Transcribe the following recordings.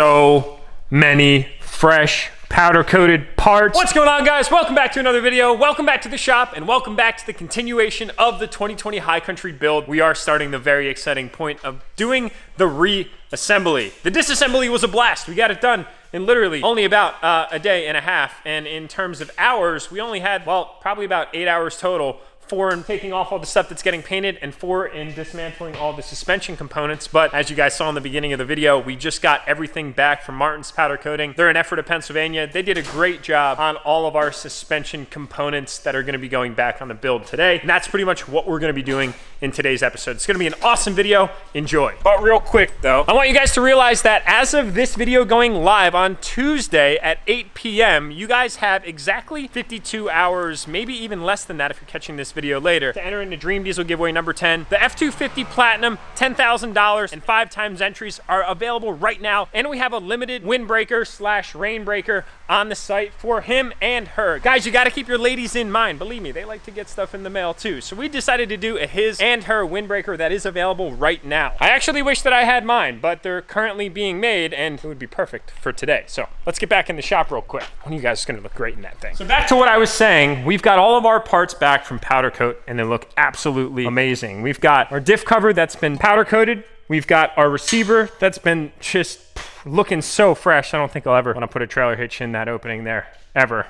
so many fresh powder coated parts. What's going on guys? Welcome back to another video. Welcome back to the shop and welcome back to the continuation of the 2020 High Country build. We are starting the very exciting point of doing the reassembly. The disassembly was a blast. We got it done in literally only about uh, a day and a half. And in terms of hours, we only had, well, probably about eight hours total four in taking off all the stuff that's getting painted, and four in dismantling all the suspension components. But as you guys saw in the beginning of the video, we just got everything back from Martin's Powder Coating. They're in Ephrata, Pennsylvania. They did a great job on all of our suspension components that are gonna be going back on the build today. And that's pretty much what we're gonna be doing in today's episode. It's gonna be an awesome video. Enjoy. But real quick though, I want you guys to realize that as of this video going live on Tuesday at 8 p.m., you guys have exactly 52 hours, maybe even less than that if you're catching this video video later to enter into Dream Diesel giveaway number 10. The F-250 Platinum, $10,000 and five times entries are available right now. And we have a limited windbreaker slash rainbreaker on the site for him and her. Guys, you gotta keep your ladies in mind. Believe me, they like to get stuff in the mail too. So we decided to do a his and her windbreaker that is available right now. I actually wish that I had mine, but they're currently being made and it would be perfect for today. So let's get back in the shop real quick. One of you guys is gonna look great in that thing. So back to what I was saying, we've got all of our parts back from Powder powder coat and they look absolutely amazing. We've got our diff cover that's been powder coated. We've got our receiver that's been just looking so fresh. I don't think I'll ever want to put a trailer hitch in that opening there, ever.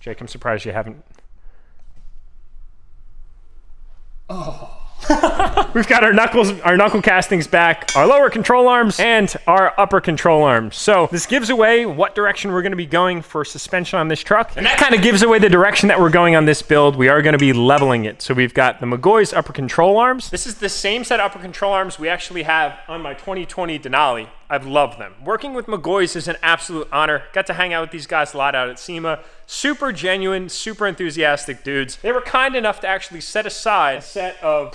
Jake, I'm surprised you haven't. Oh. We've got our knuckles, our knuckle castings back, our lower control arms, and our upper control arms. So this gives away what direction we're gonna be going for suspension on this truck. And that kind of gives away the direction that we're going on this build. We are gonna be leveling it. So we've got the McGaughy's upper control arms. This is the same set of upper control arms we actually have on my 2020 Denali. I've loved them. Working with McGaughy's is an absolute honor. Got to hang out with these guys a lot out at SEMA. Super genuine, super enthusiastic dudes. They were kind enough to actually set aside a set of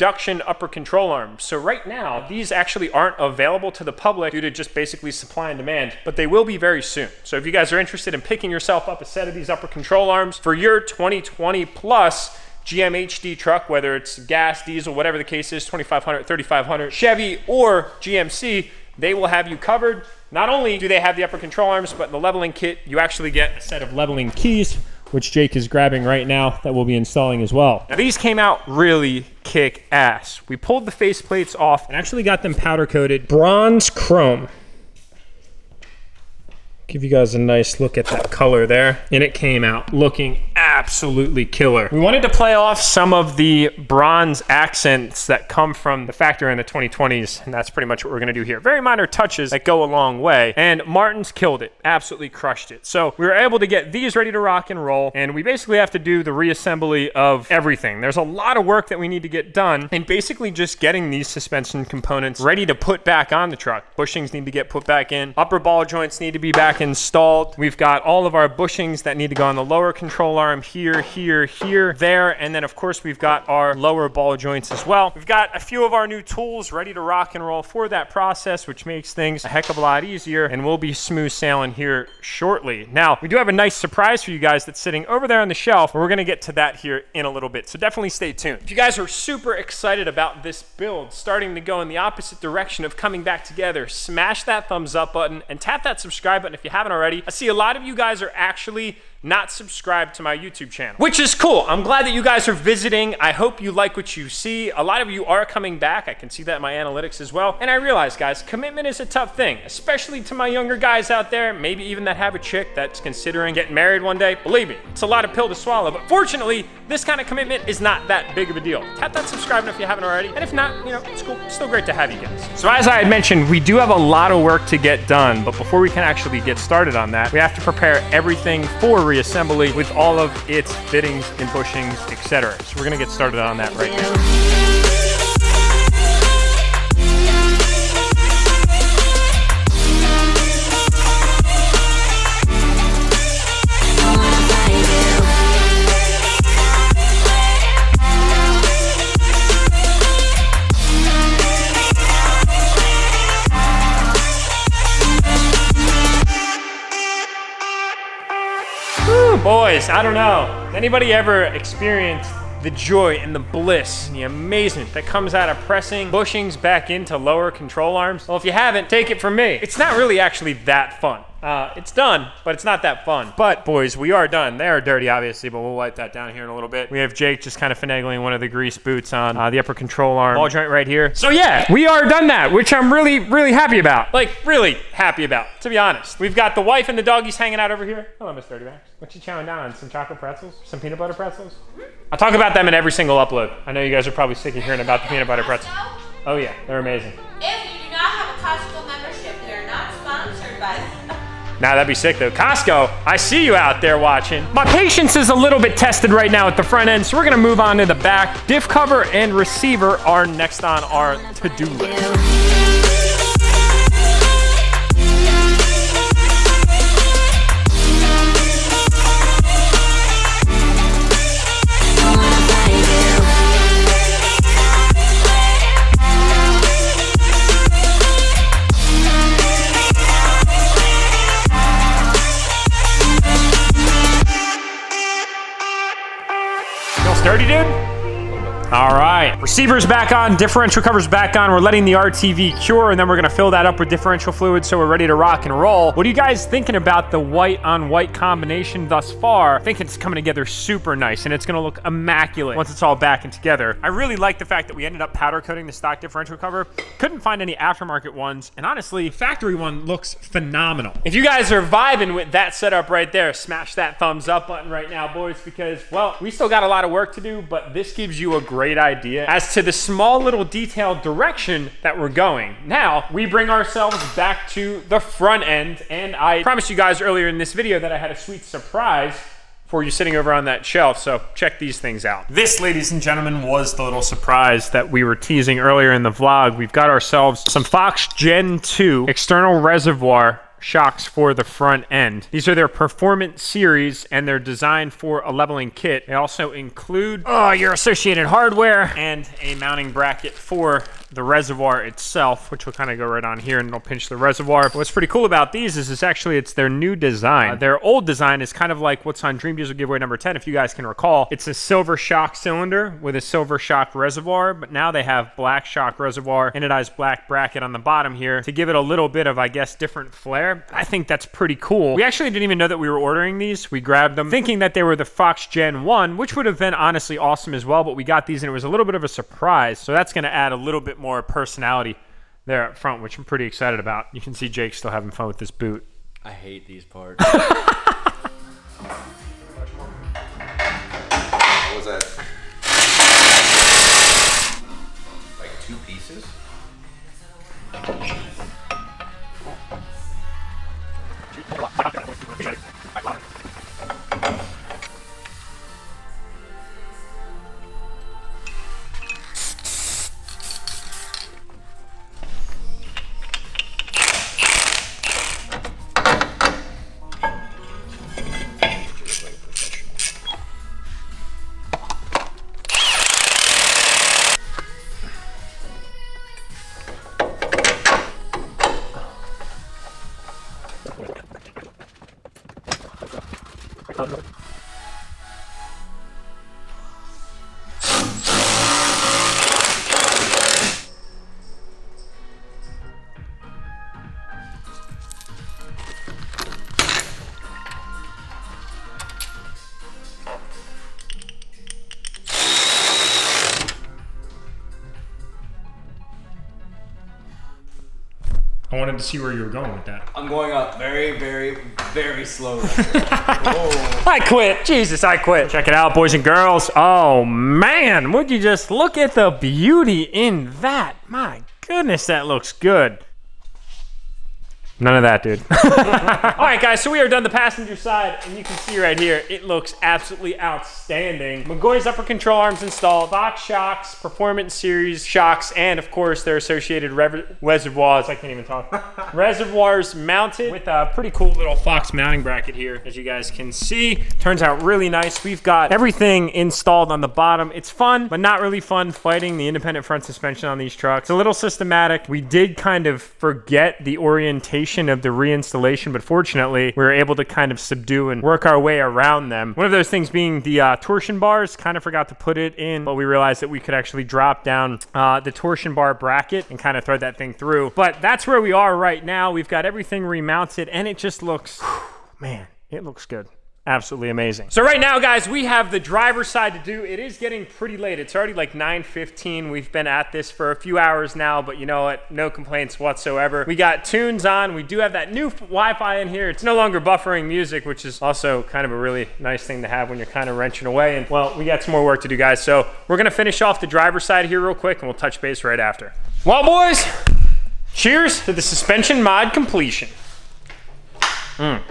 pre-production upper control arms. So right now, these actually aren't available to the public due to just basically supply and demand, but they will be very soon. So if you guys are interested in picking yourself up a set of these upper control arms for your 2020 plus, GMHD truck, whether it's gas, diesel, whatever the case is, 2500, 3500, Chevy, or GMC, they will have you covered. Not only do they have the upper control arms, but the leveling kit, you actually get a set of leveling keys, which Jake is grabbing right now that we'll be installing as well. Now these came out really kick ass. We pulled the face plates off and actually got them powder coated bronze chrome. Give you guys a nice look at that color there. And it came out looking absolutely killer. We wanted to play off some of the bronze accents that come from the factory in the 2020s, and that's pretty much what we're gonna do here. Very minor touches that go a long way, and Martin's killed it, absolutely crushed it. So we were able to get these ready to rock and roll, and we basically have to do the reassembly of everything. There's a lot of work that we need to get done, and basically just getting these suspension components ready to put back on the truck. Bushings need to get put back in, upper ball joints need to be back installed. We've got all of our bushings that need to go on the lower control arm here, here, here, there, and then of course we've got our lower ball joints as well. We've got a few of our new tools ready to rock and roll for that process, which makes things a heck of a lot easier, and we'll be smooth sailing here shortly. Now, we do have a nice surprise for you guys that's sitting over there on the shelf, we're gonna get to that here in a little bit, so definitely stay tuned. If you guys are super excited about this build, starting to go in the opposite direction of coming back together, smash that thumbs up button and tap that subscribe button if you haven't already, I see a lot of you guys are actually not subscribed to my YouTube channel, which is cool. I'm glad that you guys are visiting. I hope you like what you see. A lot of you are coming back. I can see that in my analytics as well. And I realize, guys, commitment is a tough thing, especially to my younger guys out there, maybe even that have a chick that's considering getting married one day. Believe me, it's a lot of pill to swallow. But fortunately, this kind of commitment is not that big of a deal. Tap that subscribe if you haven't already. And if not, you know, it's cool. It's still great to have you guys. So as I had mentioned, we do have a lot of work to get done. But before we can actually get started on that, we have to prepare everything for reassembly with all of its fittings and bushings, etc. So we're gonna get started on that right now. Boys, I don't know. Anybody ever experienced the joy and the bliss and the amazement that comes out of pressing bushings back into lower control arms? Well, if you haven't, take it from me. It's not really actually that fun. Uh, it's done, but it's not that fun. But boys, we are done. They are dirty, obviously, but we'll wipe that down here in a little bit. We have Jake just kind of finagling one of the grease boots on uh, the upper control arm ball joint right here. So yeah, we are done that, which I'm really, really happy about. Like really happy about, to be honest. We've got the wife and the doggies hanging out over here. Hello, Miss Dirty Max. What you chowing down on? Some chocolate pretzels? Some peanut butter pretzels? I talk about them in every single upload. I know you guys are probably sick of hearing about the peanut butter pretzels. Oh yeah, they're amazing. If you do not have a Costco Now that'd be sick though. Costco, I see you out there watching. My patience is a little bit tested right now at the front end, so we're gonna move on to the back. Diff cover and receiver are next on our to-do list. Dirty, dude? All right, receivers back on, differential covers back on. We're letting the RTV cure, and then we're gonna fill that up with differential fluid so we're ready to rock and roll. What are you guys thinking about the white on white combination thus far? I think it's coming together super nice, and it's gonna look immaculate once it's all back and together. I really like the fact that we ended up powder coating the stock differential cover. Couldn't find any aftermarket ones, and honestly, factory one looks phenomenal. If you guys are vibing with that setup right there, smash that thumbs up button right now, boys, because, well, we still got a lot of work to do, but this gives you a great idea as to the small little detailed direction that we're going. Now, we bring ourselves back to the front end, and I promised you guys earlier in this video that I had a sweet surprise for you sitting over on that shelf. So check these things out. This, ladies and gentlemen, was the little surprise that we were teasing earlier in the vlog. We've got ourselves some Fox Gen 2 external reservoir shocks for the front end. These are their performance series and they're designed for a leveling kit. They also include oh, your associated hardware and a mounting bracket for the reservoir itself, which will kind of go right on here and it'll pinch the reservoir. But what's pretty cool about these is it's actually it's their new design. Uh, their old design is kind of like what's on Dream Diesel giveaway number 10, if you guys can recall. It's a silver shock cylinder with a silver shock reservoir, but now they have black shock reservoir, anodized black bracket on the bottom here to give it a little bit of, I guess, different flair. I think that's pretty cool. We actually didn't even know that we were ordering these. We grabbed them thinking that they were the Fox Gen 1, which would have been honestly awesome as well, but we got these and it was a little bit of a surprise. So that's going to add a little bit more personality there up front, which I'm pretty excited about. You can see Jake still having fun with this boot. I hate these parts. What was that? Like two pieces? I wanted to see where you were going with that. I'm going up very, very, very slowly. I quit. Jesus, I quit. Check it out, boys and girls. Oh, man. Would you just look at the beauty in that? My goodness, that looks good. None of that, dude. All right, guys, so we are done the passenger side, and you can see right here, it looks absolutely outstanding. McGaughy's upper control arms installed, Fox shocks, Performance Series shocks, and of course their associated reservoirs. I can't even talk. reservoirs mounted with a pretty cool little Fox mounting bracket here, as you guys can see. Turns out really nice. We've got everything installed on the bottom. It's fun, but not really fun fighting the independent front suspension on these trucks. It's a little systematic. We did kind of forget the orientation of the reinstallation, but fortunately, we were able to kind of subdue and work our way around them. One of those things being the uh, torsion bars, kind of forgot to put it in, but we realized that we could actually drop down uh, the torsion bar bracket and kind of thread that thing through. But that's where we are right now. We've got everything remounted and it just looks, man, it looks good absolutely amazing. So right now, guys, we have the driver's side to do. It is getting pretty late. It's already like 9.15. We've been at this for a few hours now, but you know what? No complaints whatsoever. We got tunes on. We do have that new Wi-Fi in here. It's no longer buffering music, which is also kind of a really nice thing to have when you're kind of wrenching away. And well, we got some more work to do, guys. So we're gonna finish off the driver's side here real quick and we'll touch base right after. Well, boys, cheers to the suspension mod completion. Mm.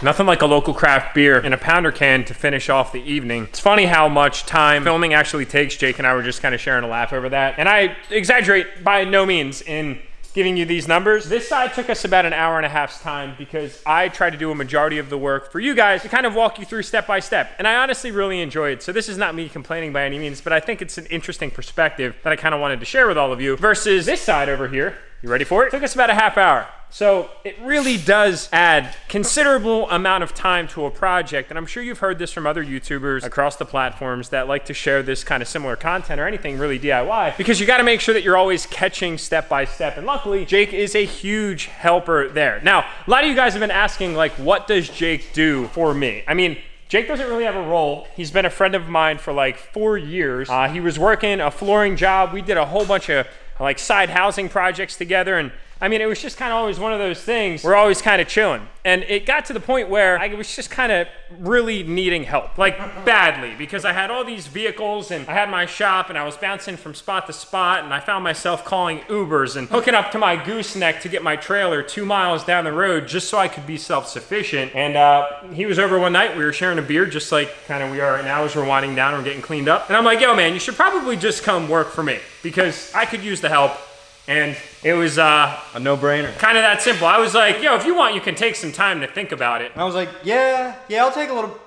Nothing like a local craft beer in a pounder can to finish off the evening. It's funny how much time filming actually takes. Jake and I were just kind of sharing a laugh over that. And I exaggerate by no means in giving you these numbers. This side took us about an hour and a half's time because I tried to do a majority of the work for you guys to kind of walk you through step by step. And I honestly really enjoyed it. So this is not me complaining by any means, but I think it's an interesting perspective that I kind of wanted to share with all of you versus this side over here. You ready for it? it took us about a half hour. So it really does add considerable amount of time to a project. And I'm sure you've heard this from other YouTubers across the platforms that like to share this kind of similar content or anything really DIY because you got to make sure that you're always catching step by step. And luckily, Jake is a huge helper there. Now, a lot of you guys have been asking like, what does Jake do for me? I mean, Jake doesn't really have a role. He's been a friend of mine for like four years. Uh, he was working a flooring job. We did a whole bunch of like side housing projects together and I mean, it was just kind of always one of those things. We're always kind of chilling. And it got to the point where I was just kind of really needing help, like badly, because I had all these vehicles and I had my shop and I was bouncing from spot to spot and I found myself calling Ubers and hooking up to my gooseneck to get my trailer two miles down the road just so I could be self-sufficient. And uh, he was over one night. We were sharing a beer just like kind of we are right now as we're winding down and we're getting cleaned up. And I'm like, yo, man, you should probably just come work for me because I could use the help and it was uh, A no-brainer. kind of that simple. I was like, yo, if you want, you can take some time to think about it. And I was like, yeah, yeah, I'll take a little.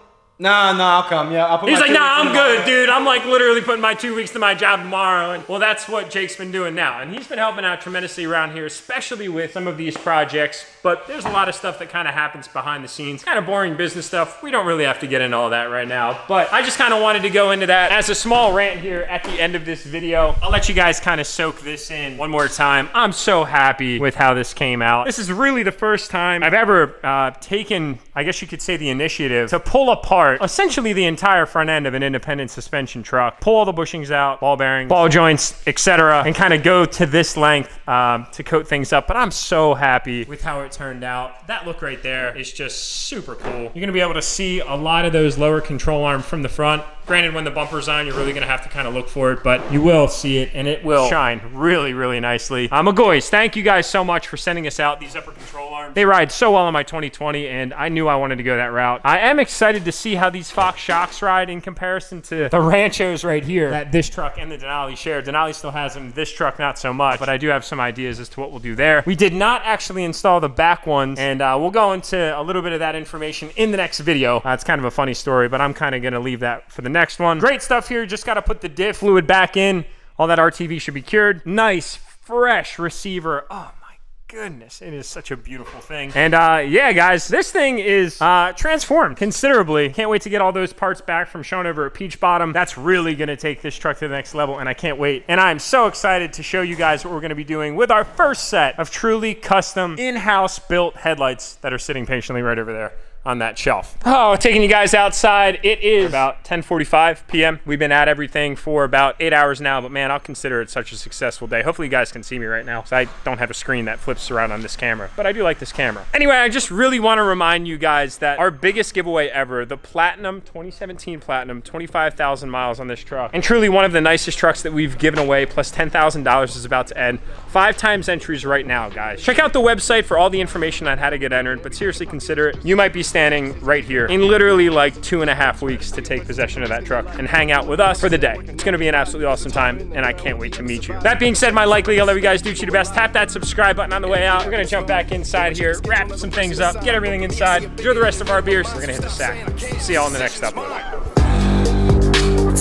Nah, nah, I'll come. Yeah, I'll put He's like, nah, I'm in good, tomorrow." dude. I'm like literally putting my two weeks to my job tomorrow. And well, that's what Jake's been doing now. And he's been helping out tremendously around here, especially with some of these projects. But there's a lot of stuff that kind of happens behind the scenes, kind of boring business stuff. We don't really have to get into all that right now. But I just kind of wanted to go into that as a small rant here at the end of this video. I'll let you guys kind of soak this in one more time. I'm so happy with how this came out. This is really the first time I've ever uh, taken, I guess you could say, the initiative to pull apart essentially the entire front end of an independent suspension truck, pull all the bushings out, ball bearings, ball joints, etc., and kind of go to this length um, to coat things up. But I'm so happy with how it turned out. That look right there is just super cool. You're gonna be able to see a lot of those lower control arm from the front. Granted, when the bumper's on, you're really gonna have to kind of look for it, but you will see it, and it will shine really, really nicely. Um, McGaughy's, thank you guys so much for sending us out these upper control arms. They ride so well on my 2020, and I knew I wanted to go that route. I am excited to see how these Fox shocks ride in comparison to the Ranchos right here that this truck and the Denali share. Denali still has them, this truck not so much, but I do have some ideas as to what we'll do there. We did not actually install the back ones, and uh, we'll go into a little bit of that information in the next video. Uh, it's kind of a funny story, but I'm kind of going to leave that for the next one. Great stuff here. Just got to put the diff fluid back in. All that RTV should be cured. Nice, fresh receiver. Oh, my goodness it is such a beautiful thing and uh yeah guys this thing is uh transformed considerably can't wait to get all those parts back from Sean over at peach bottom that's really gonna take this truck to the next level and i can't wait and i'm so excited to show you guys what we're gonna be doing with our first set of truly custom in-house built headlights that are sitting patiently right over there on that shelf. Oh, taking you guys outside. It is about 10:45 p.m. We've been at everything for about eight hours now, but man, I'll consider it such a successful day. Hopefully, you guys can see me right now, so I don't have a screen that flips around on this camera, but I do like this camera. Anyway, I just really want to remind you guys that our biggest giveaway ever, the Platinum 2017 Platinum, 25,000 miles on this truck, and truly one of the nicest trucks that we've given away, plus $10,000 is about to end. Five times entries right now, guys. Check out the website for all the information on how to get entered, but seriously consider it. You might be standing right here in literally like two and a half weeks to take possession of that truck and hang out with us for the day. It's gonna be an absolutely awesome time, and I can't wait to meet you. That being said, my likely, I love you guys, do you the best. Tap that subscribe button on the way out. We're gonna jump back inside here, wrap some things up, get everything inside, enjoy the rest of our beers. We're gonna hit the sack. See y'all in the next episode.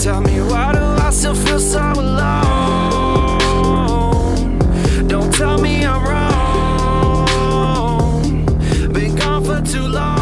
Tell me why do I still feel so alone? Don't tell me I'm wrong. Been gone for too long.